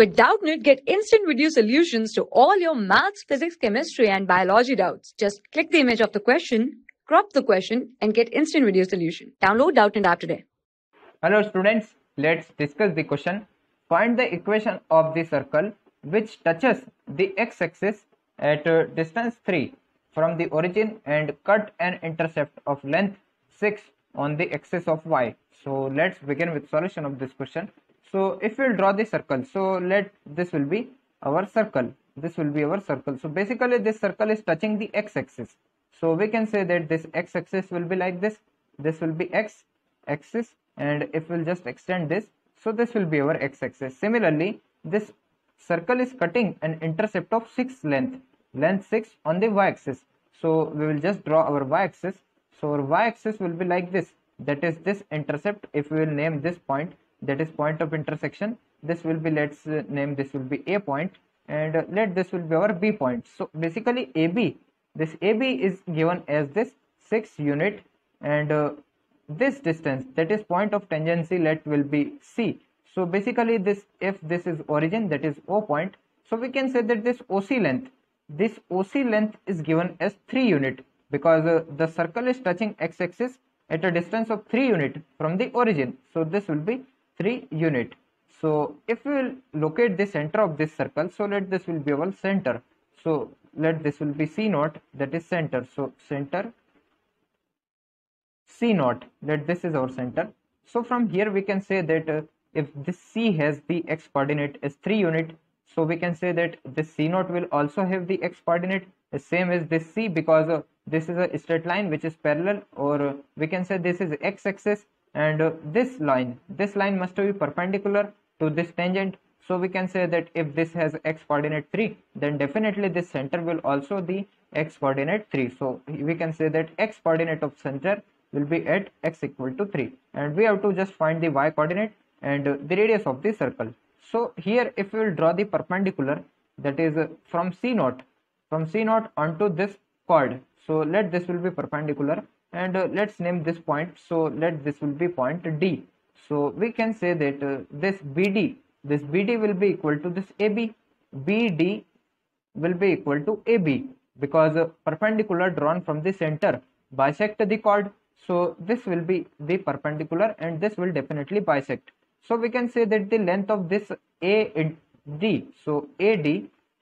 With Doubtnut, get instant video solutions to all your maths, physics, chemistry, and biology doubts. Just click the image of the question, crop the question, and get instant video solution. Download Doubtnut app today. Hello students, let's discuss the question. Find the equation of the circle which touches the x-axis at uh, distance 3 from the origin and cut an intercept of length 6 on the axis of y. So let's begin with solution of this question. So if we'll draw the circle, so let this will be our circle. This will be our circle. So basically this circle is touching the x-axis. So we can say that this x-axis will be like this. This will be x-axis and if we'll just extend this, so this will be our x-axis. Similarly, this circle is cutting an intercept of 6 length, length 6 on the y-axis. So we will just draw our y-axis. So our y-axis will be like this. That is this intercept. If we will name this point, that is point of intersection this will be let's uh, name this will be a point and uh, let this will be our b point. So basically ab this ab is given as this 6 unit and uh, this distance that is point of tangency let will be c. So basically this if this is origin that is o point. So we can say that this oc length this oc length is given as 3 unit because uh, the circle is touching x-axis at a distance of 3 unit from the origin. So this will be 3 unit. So if we will locate the center of this circle, so let this will be our center. So let this will be C naught that is center. So center C naught that this is our center. So from here we can say that uh, if this C has the x coordinate as 3 unit, so we can say that this C naught will also have the x coordinate the same as this C because uh, this is a straight line which is parallel or uh, we can say this is x axis and uh, this line this line must be perpendicular to this tangent. So we can say that if this has x coordinate 3 then definitely this center will also be x coordinate 3 so we can say that x coordinate of center will be at x equal to 3 and we have to just find the y coordinate and uh, the radius of the circle. So here if we will draw the perpendicular that is uh, from c naught from c naught onto this chord. So let this will be perpendicular and uh, let's name this point. So let this will be point d. So we can say that uh, this bd this bd will be equal to this ab bd will be equal to ab because uh, perpendicular drawn from the center bisect the chord. So this will be the perpendicular and this will definitely bisect. So we can say that the length of this a d so ad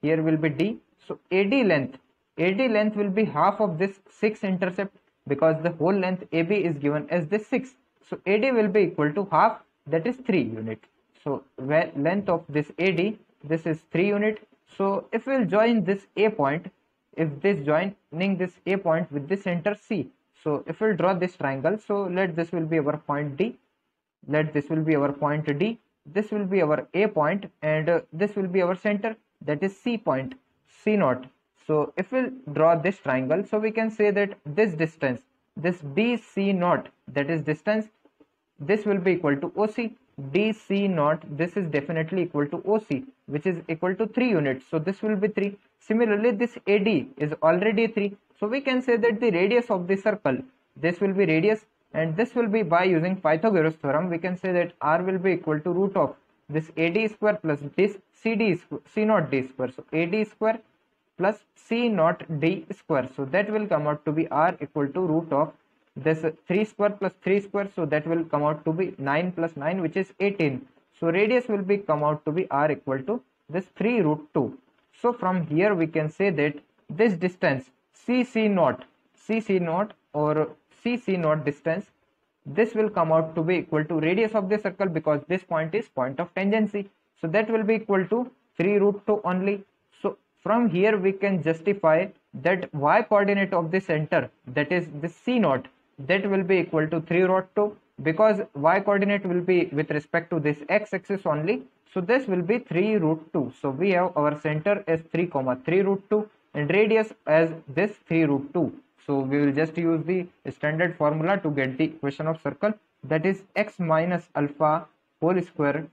here will be d. So ad length ad length will be half of this 6 intercept because the whole length AB is given as this 6. So AD will be equal to half that is 3 unit. So where length of this AD this is 3 unit. So if we will join this A point if this joining this A point with the center C. So if we'll draw this triangle so let this will be our point D let this will be our point D this will be our A point and uh, this will be our center that is C point C naught so if we draw this triangle, so we can say that this distance, this BC naught, that is distance, this will be equal to OC. DC naught, this is definitely equal to OC, which is equal to 3 units. So this will be 3. Similarly, this AD is already 3. So we can say that the radius of the circle, this will be radius and this will be by using Pythagoras theorem, we can say that R will be equal to root of this AD square plus this CD square, C naught D square. So AD square plus c naught d square. So that will come out to be r equal to root of this 3 square plus 3 square. So that will come out to be 9 plus 9 which is 18 so radius will be come out to be r equal to this 3 root 2 so from here we can say that this distance cc naught cc naught or cc naught distance this will come out to be equal to radius of the circle because this point is point of tangency. So that will be equal to 3 root 2 only from here we can justify that y coordinate of the center that is the c naught that will be equal to 3 root 2 because y coordinate will be with respect to this x axis only. So this will be 3 root 2 so we have our center as 3 comma 3 root 2 and radius as this 3 root 2 so we will just use the standard formula to get the equation of circle that is x minus alpha whole square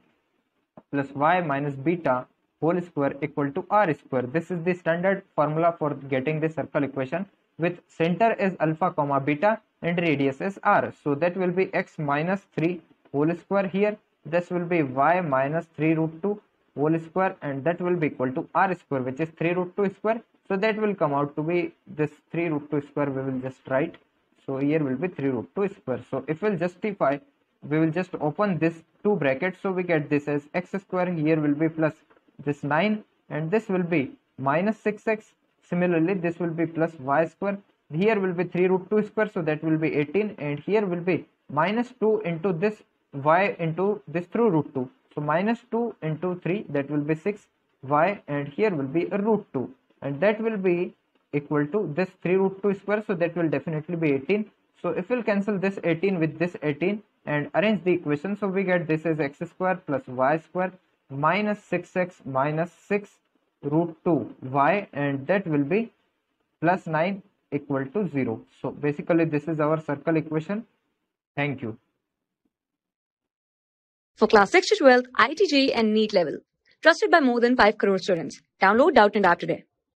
plus y minus beta whole square equal to r square. This is the standard formula for getting the circle equation with center is alpha comma beta and radius is r. So that will be x minus 3 whole square here. This will be y minus 3 root 2 whole square and that will be equal to r square which is 3 root 2 square so that will come out to be this 3 root 2 square we will just write so here will be 3 root 2 square so if we'll justify we will just open this two brackets so we get this as x square here will be plus this 9 and this will be minus 6x similarly this will be plus y square. Here will be 3 root 2 square so that will be 18 and here will be minus 2 into this y into this through root 2 so minus 2 into 3 that will be 6 y and here will be a root 2 and that will be equal to this 3 root 2 square so that will definitely be 18 so if we'll cancel this 18 with this 18 and arrange the equation so we get this as x square plus y square minus 6x minus 6 root 2 y and that will be plus 9 equal to 0 so basically this is our circle equation thank you For class 6 to 12, IIT JEE and NEET level. Trusted by more than 5 crore students. Download Doubtnut app today.